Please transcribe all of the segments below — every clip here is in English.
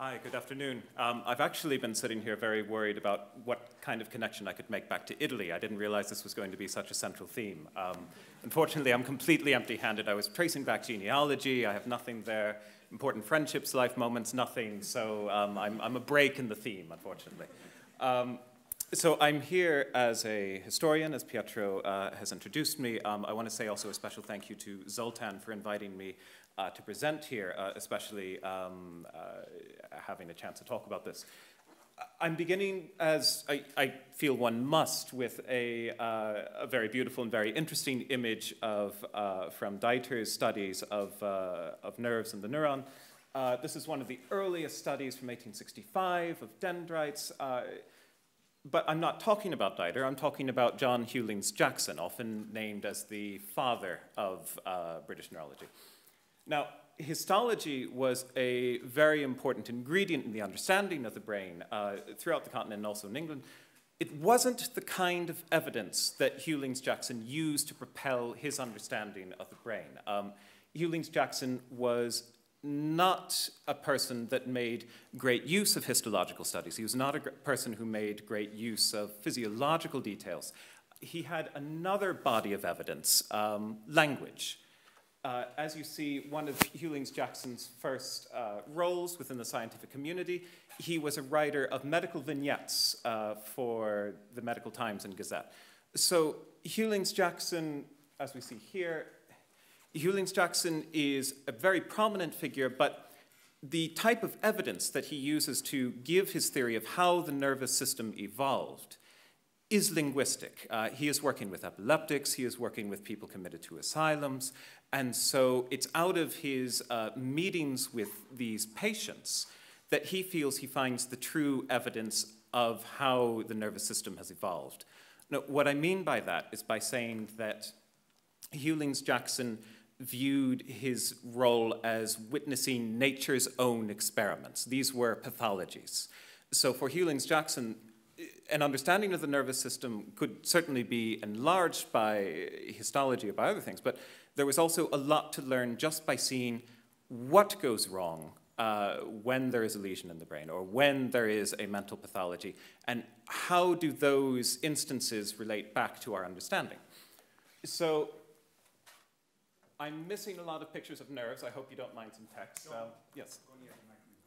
Hi, good afternoon. Um, I've actually been sitting here very worried about what kind of connection I could make back to Italy. I didn't realize this was going to be such a central theme. Um, unfortunately, I'm completely empty handed. I was tracing back genealogy, I have nothing there. Important friendships, life moments, nothing. So um, I'm, I'm, a break in the theme, unfortunately. Um, so I'm here as a historian, as Pietro uh, has introduced me. Um, I want to say also a special thank you to Zoltan for inviting me uh, to present here, uh, especially um, uh, having a chance to talk about this. I'm beginning, as I, I feel one must, with a, uh, a, very beautiful and very interesting image of, uh, from Deiters' studies of, of nerves and the neuron. this is one of the earliest studies from 1865 of dendrites but I'm not talking about Deiter, I'm talking about John Hughlings Jackson, often named as the father of uh, British neurology. Now, histology was a very important ingredient in the understanding of the brain uh, throughout the continent and also in England. It wasn't the kind of evidence that Hughlings Jackson used to propel his understanding of the brain. Um, Hughlings Jackson was not a person that made great use of histological studies. He was not a person who made great use of physiological details. He had another body of evidence, um, language. Uh, as you see, one of Hughlings Jackson's first uh, roles within the scientific community, he was a writer of medical vignettes uh, for the Medical Times and Gazette. So Hughlings Jackson, as we see here, Hughlings Jackson is a very prominent figure, but the type of evidence that he uses to give his theory of how the nervous system evolved is linguistic. Uh, he is working with epileptics, he is working with people committed to asylums, and so it's out of his uh, meetings with these patients that he feels he finds the true evidence of how the nervous system has evolved. Now, what I mean by that is by saying that Hughlings Jackson viewed his role as witnessing nature's own experiments. These were pathologies. So for Hughlings Jackson, an understanding of the nervous system could certainly be enlarged by histology or by other things, but there was also a lot to learn just by seeing what goes wrong uh, when there is a lesion in the brain or when there is a mental pathology, and how do those instances relate back to our understanding. So I'm missing a lot of pictures of nerves. I hope you don't mind some text. Um, yes.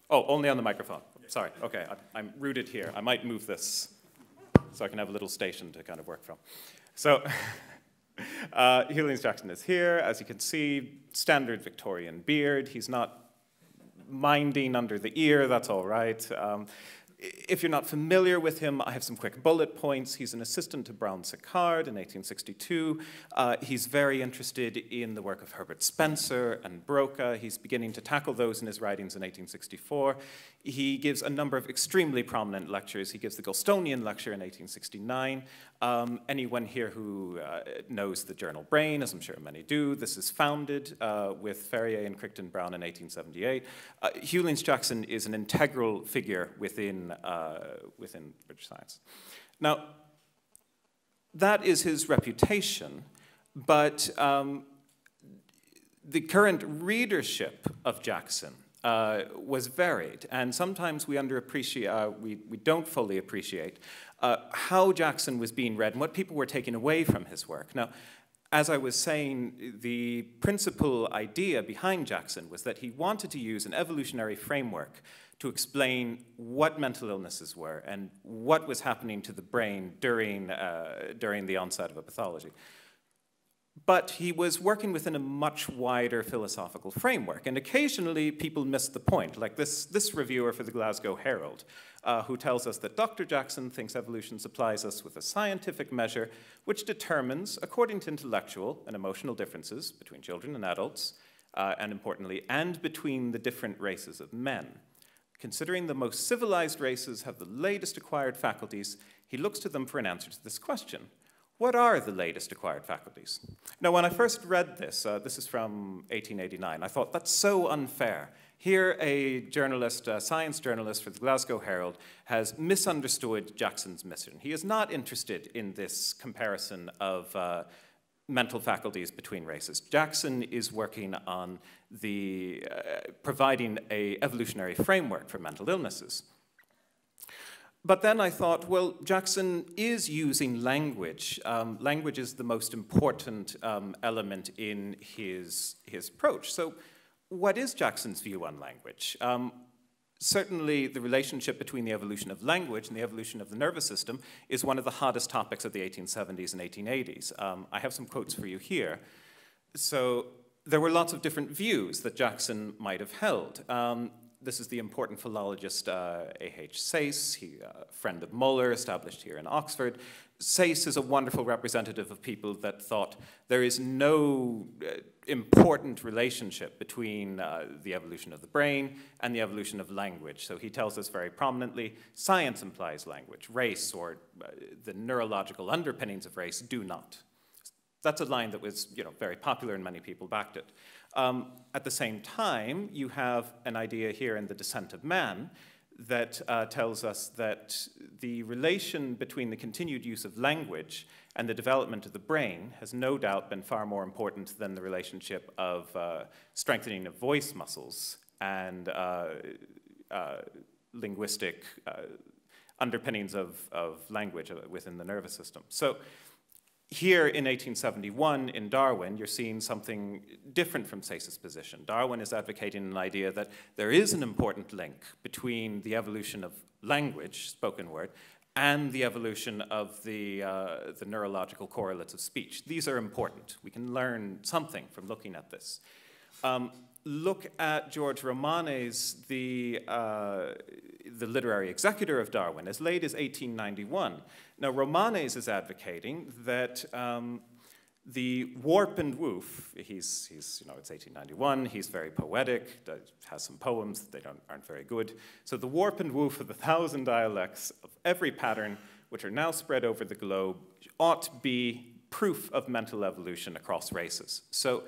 Oh, only on the microphone. Sorry. Okay, I'm rooted here. I might move this so I can have a little station to kind of work from. So. Uh, Hughlings Jackson is here. As you can see, standard Victorian beard. He's not minding under the ear, that's all right. Um, if you're not familiar with him, I have some quick bullet points. He's an assistant to Brown-Séquard in 1862. Uh, he's very interested in the work of Herbert Spencer and Broca. He's beginning to tackle those in his writings in 1864. He gives a number of extremely prominent lectures. He gives the Goulstonian lecture in 1869. Um, anyone here who uh, knows the journal Brain, as I'm sure many do, this is founded uh, with Ferrier and Crichton Browne in 1878. Uh, Hughlings Jackson is an integral figure within, uh, within British science. Now, that is his reputation, but um, the current readership of Jackson uh, was varied, and sometimes we underappreciate, uh, we, we don't fully appreciate uh, how Jackson was being read and what people were taking away from his work. Now, as I was saying, the principal idea behind Jackson was that he wanted to use an evolutionary framework to explain what mental illnesses were and what was happening to the brain during, uh, during the onset of a pathology. But he was working within a much wider philosophical framework, and occasionally people missed the point, like this, this reviewer for the Glasgow Herald, uh, who tells us that Dr. Jackson thinks evolution supplies us with a scientific measure which determines, according to intellectual and emotional differences between children and adults, uh, and importantly, and between the different races of men. Considering the most civilized races have the latest acquired faculties, he looks to them for an answer to this question. What are the latest acquired faculties? Now, when I first read this, uh, this is from 1889, I thought that's so unfair. Here, a journalist, a science journalist for the Glasgow Herald, has misunderstood Jackson's mission. He is not interested in this comparison of uh, mental faculties between races. Jackson is working on the, uh, providing a evolutionary framework for mental illnesses. But then I thought, well, Jackson is using language. Um, language is the most important um, element in his, his approach. So what is Jackson's view on language? Um, certainly the relationship between the evolution of language and the evolution of the nervous system is one of the hottest topics of the 1870s and 1880s. Um, I have some quotes for you here. So there were lots of different views that Jackson might have held. Um, this is the important philologist uh, A.H. Sayce, he, a uh, friend of Muller, established here in Oxford. Sayce is a wonderful representative of people that thought there is no uh, important relationship between uh, the evolution of the brain and the evolution of language. So he tells us very prominently, science implies language. Race or uh, the neurological underpinnings of race do not. That's a line that was you know, very popular and many people backed it. Um, at the same time, you have an idea here in The Descent of Man that uh, tells us that the relation between the continued use of language and the development of the brain has no doubt been far more important than the relationship of uh, strengthening of voice muscles and uh, uh linguistic uh, underpinnings of, of language within the nervous system. So here in 1871 in Darwin, you're seeing something different from Sayce's position. Darwin is advocating an idea that there is an important link between the evolution of language, spoken word, and the evolution of the, uh, the neurological correlates of speech. These are important. We can learn something from looking at this. Um, look at George Romanes, the, uh, the literary executor of Darwin, as late as 1891. Now, Romanes is advocating that um, the warp and woof, he's, he's, you know, it's 1891, he's very poetic, has some poems, they don't, aren't very good. So the warp and woof of the thousand dialects of every pattern, which are now spread over the globe, ought to be proof of mental evolution across races. So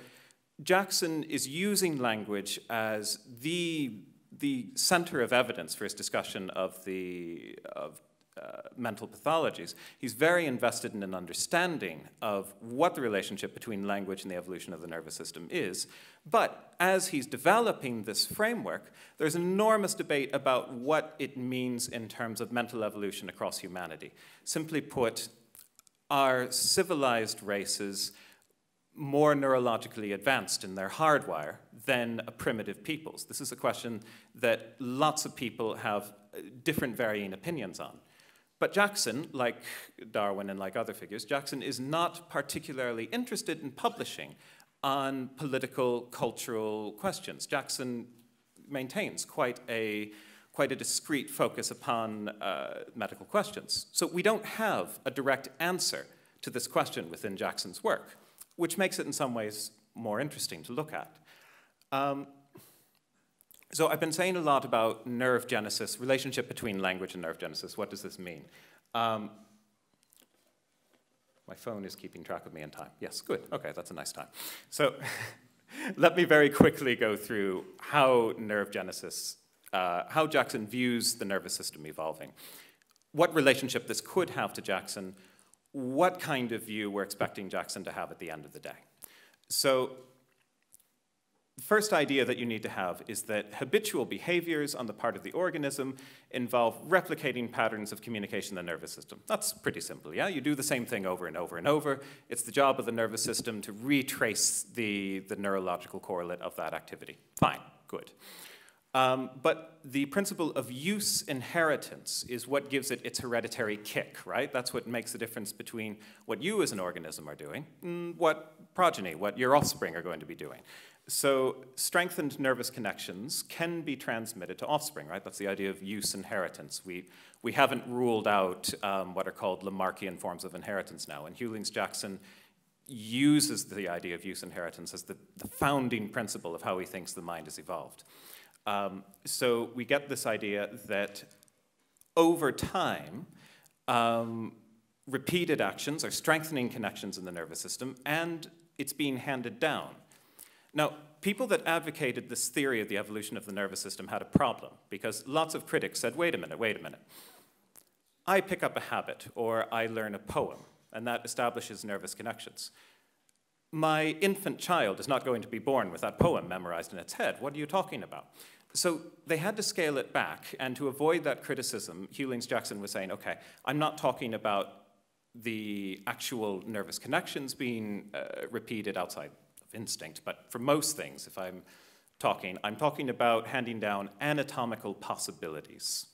Jackson is using language as the, the center of evidence for his discussion of, the, of uh, mental pathologies. He's very invested in an understanding of what the relationship between language and the evolution of the nervous system is. But as he's developing this framework, there's enormous debate about what it means in terms of mental evolution across humanity. Simply put, are civilized races more neurologically advanced in their hardwire than a primitive peoples? This is a question that lots of people have uh, different varying opinions on. But Jackson, like Darwin and like other figures, Jackson is not particularly interested in publishing on political, cultural questions. Jackson maintains quite a, quite a discrete focus upon uh, medical questions. So we don't have a direct answer to this question within Jackson's work which makes it in some ways more interesting to look at. Um, so I've been saying a lot about nerve genesis, relationship between language and nerve genesis. What does this mean? Um, my phone is keeping track of me in time. Yes, good. Okay, that's a nice time. So let me very quickly go through how nerve genesis, uh, how Jackson views the nervous system evolving, what relationship this could have to Jackson, what kind of view we're expecting Jackson to have at the end of the day. So the first idea that you need to have is that habitual behaviors on the part of the organism involve replicating patterns of communication in the nervous system. That's pretty simple, yeah? You do the same thing over and over and over. It's the job of the nervous system to retrace the, the neurological correlate of that activity. Fine, good. Um, but the principle of use inheritance is what gives it its hereditary kick, right? That's what makes the difference between what you as an organism are doing and what progeny, what your offspring are going to be doing. So strengthened nervous connections can be transmitted to offspring, right? That's the idea of use inheritance. We, we haven't ruled out um, what are called Lamarckian forms of inheritance now, and Hughlings-Jackson uses the idea of use inheritance as the, the founding principle of how he thinks the mind has evolved. Um, so we get this idea that over time, um, repeated actions are strengthening connections in the nervous system, and it's being handed down. Now, people that advocated this theory of the evolution of the nervous system had a problem, because lots of critics said, wait a minute, wait a minute. I pick up a habit, or I learn a poem, and that establishes nervous connections. My infant child is not going to be born with that poem memorized in its head. What are you talking about? So they had to scale it back, and to avoid that criticism, Hughlings Jackson was saying, okay, I'm not talking about the actual nervous connections being uh, repeated outside of instinct, but for most things, if I'm talking, I'm talking about handing down anatomical possibilities.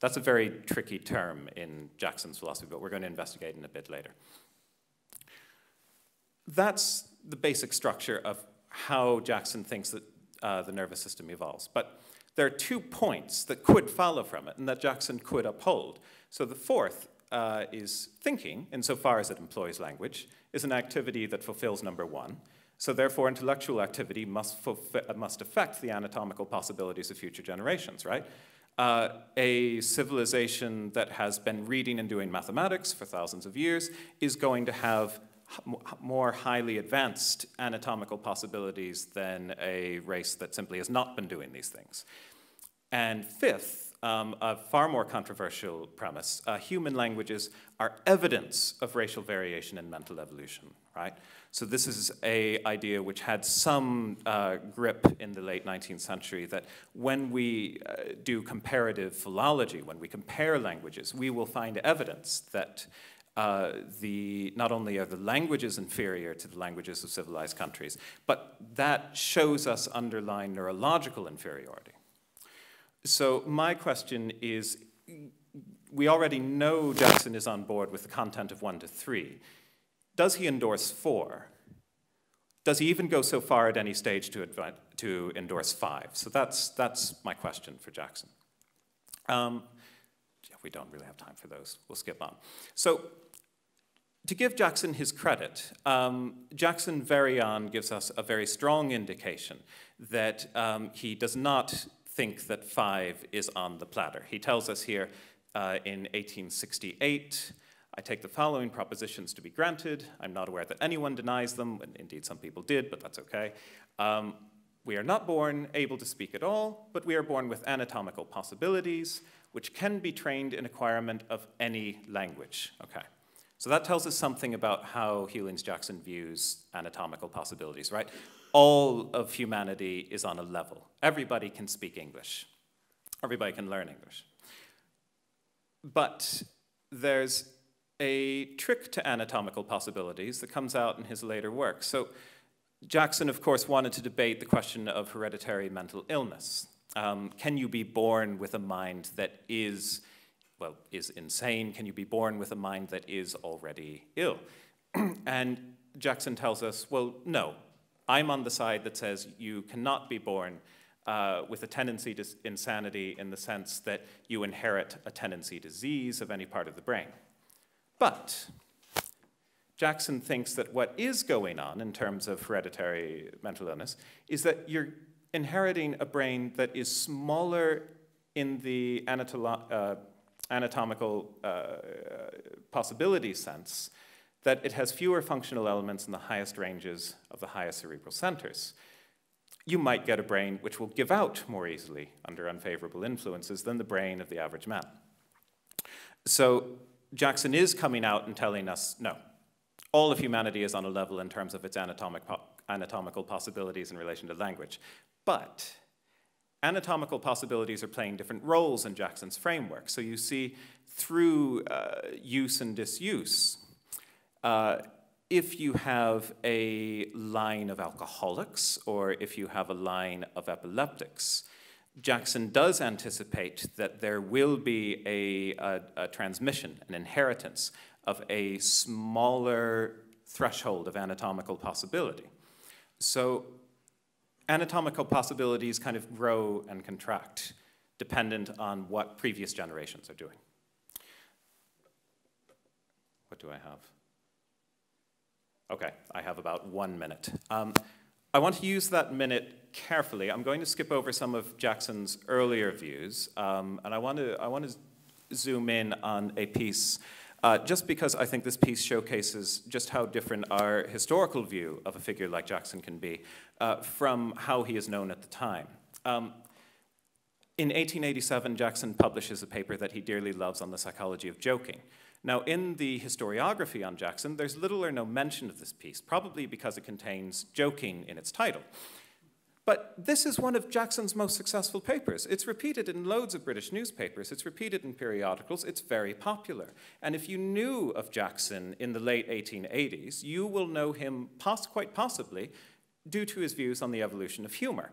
That's a very tricky term in Jackson's philosophy, but we're going to investigate in a bit later. That's the basic structure of how Jackson thinks that uh, the nervous system evolves. But there are two points that could follow from it and that Jackson could uphold. So the fourth uh, is thinking, insofar as it employs language, is an activity that fulfills number one. So therefore, intellectual activity must, must affect the anatomical possibilities of future generations, right? Uh, a civilization that has been reading and doing mathematics for thousands of years is going to have more highly advanced anatomical possibilities than a race that simply has not been doing these things. And fifth, um, a far more controversial premise, uh, human languages are evidence of racial variation in mental evolution, right? So this is a idea which had some uh, grip in the late 19th century that when we uh, do comparative philology, when we compare languages, we will find evidence that uh, the, not only are the languages inferior to the languages of civilized countries, but that shows us underlying neurological inferiority. So my question is, we already know Jackson is on board with the content of one to three. Does he endorse four? Does he even go so far at any stage to, to endorse five? So that's, that's my question for Jackson. Um, yeah, we don't really have time for those. We'll skip on. So to give Jackson his credit, um, Jackson very on gives us a very strong indication that um, he does not think that five is on the platter. He tells us here uh, in 1868, I take the following propositions to be granted. I'm not aware that anyone denies them, and indeed some people did, but that's okay. Um, we are not born able to speak at all, but we are born with anatomical possibilities, which can be trained in acquirement of any language. Okay. So that tells us something about how Hughlings Jackson views anatomical possibilities, right? All of humanity is on a level. Everybody can speak English. Everybody can learn English. But there's a trick to anatomical possibilities that comes out in his later work. So Jackson, of course, wanted to debate the question of hereditary mental illness. Um, can you be born with a mind that is well, is insane? Can you be born with a mind that is already ill? and Jackson tells us, well, no. I'm on the side that says you cannot be born uh, with a tendency to insanity in the sense that you inherit a tendency disease of any part of the brain. But Jackson thinks that what is going on in terms of hereditary mental illness is that you're inheriting a brain that is smaller in the anatomical. uh, anatomical uh, possibility sense that it has fewer functional elements in the highest ranges of the highest cerebral centers. You might get a brain which will give out more easily under unfavorable influences than the brain of the average man. So Jackson is coming out and telling us, no, all of humanity is on a level in terms of its anatomic po anatomical possibilities in relation to language. But anatomical possibilities are playing different roles in Jackson's framework. So you see through uh, use and disuse, uh, if you have a line of alcoholics or if you have a line of epileptics, Jackson does anticipate that there will be a, a, a transmission, an inheritance of a smaller threshold of anatomical possibility. So anatomical possibilities kind of grow and contract dependent on what previous generations are doing. What do I have? Okay, I have about one minute. Um, I want to use that minute carefully. I'm going to skip over some of Jackson's earlier views, um, and I want to, I want to zoom in on a piece uh, just because I think this piece showcases just how different our historical view of a figure like Jackson can be uh, from how he is known at the time. Um, in 1887, Jackson publishes a paper that he dearly loves on the psychology of joking. Now, in the historiography on Jackson, there's little or no mention of this piece, probably because it contains joking in its title. But this is one of Jackson's most successful papers. It's repeated in loads of British newspapers, it's repeated in periodicals, it's very popular. And if you knew of Jackson in the late 1880s, you will know him poss quite possibly due to his views on the evolution of humor.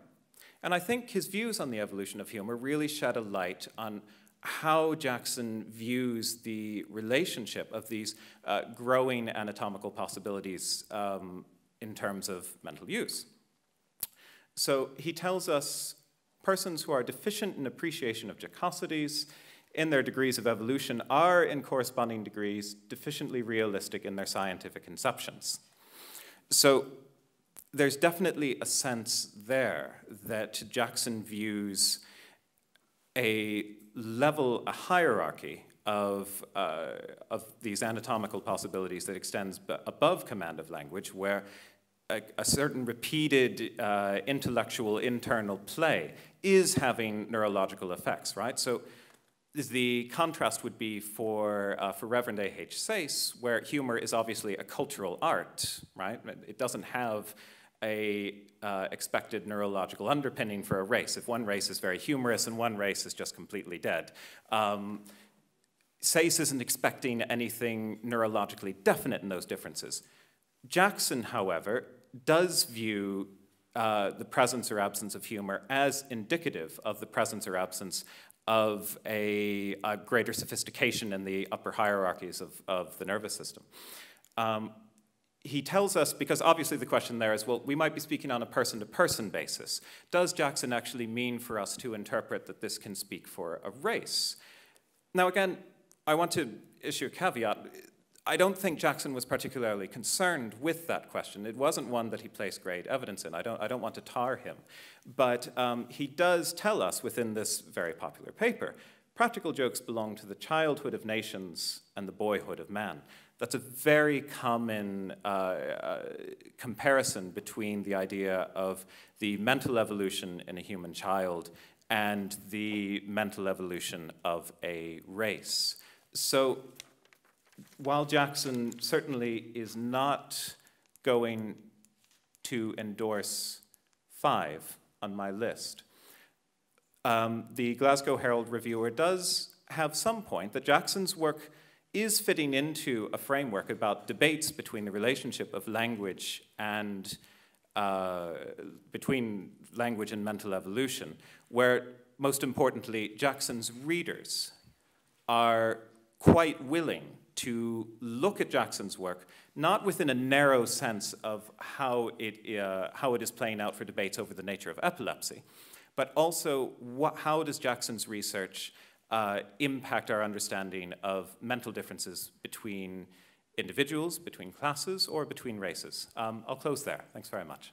And I think his views on the evolution of humor really shed a light on how Jackson views the relationship of these uh, growing anatomical possibilities um, in terms of mental use. So he tells us persons who are deficient in appreciation of jocosities in their degrees of evolution are, in corresponding degrees, deficiently realistic in their scientific conceptions. So there's definitely a sense there that Jackson views a level, a hierarchy of, uh, of these anatomical possibilities that extends above command of language, where a, a certain repeated uh, intellectual internal play is having neurological effects, right? So the contrast would be for, uh, for Reverend A.H. Sayce, where humor is obviously a cultural art, right? It doesn't have a uh, expected neurological underpinning for a race. If one race is very humorous and one race is just completely dead. Um, Sayce isn't expecting anything neurologically definite in those differences. Jackson, however, does view uh, the presence or absence of humor as indicative of the presence or absence of a, a greater sophistication in the upper hierarchies of, of the nervous system. Um, he tells us, because obviously the question there is, well, we might be speaking on a person to person basis. Does Jackson actually mean for us to interpret that this can speak for a race? Now, again, I want to issue a caveat. I don't think Jackson was particularly concerned with that question. It wasn't one that he placed great evidence in. I don't, I don't want to tar him. But um, he does tell us within this very popular paper practical jokes belong to the childhood of nations and the boyhood of man. That's a very common uh, uh, comparison between the idea of the mental evolution in a human child and the mental evolution of a race. So while Jackson certainly is not going to endorse five on my list, um, the Glasgow Herald reviewer does have some point that Jackson's work is fitting into a framework about debates between the relationship of language and uh, between language and mental evolution, where most importantly, Jackson's readers are quite willing to look at Jackson's work, not within a narrow sense of how it, uh, how it is playing out for debates over the nature of epilepsy, but also what, how does Jackson's research uh, impact our understanding of mental differences between individuals, between classes, or between races. Um, I'll close there. Thanks very much.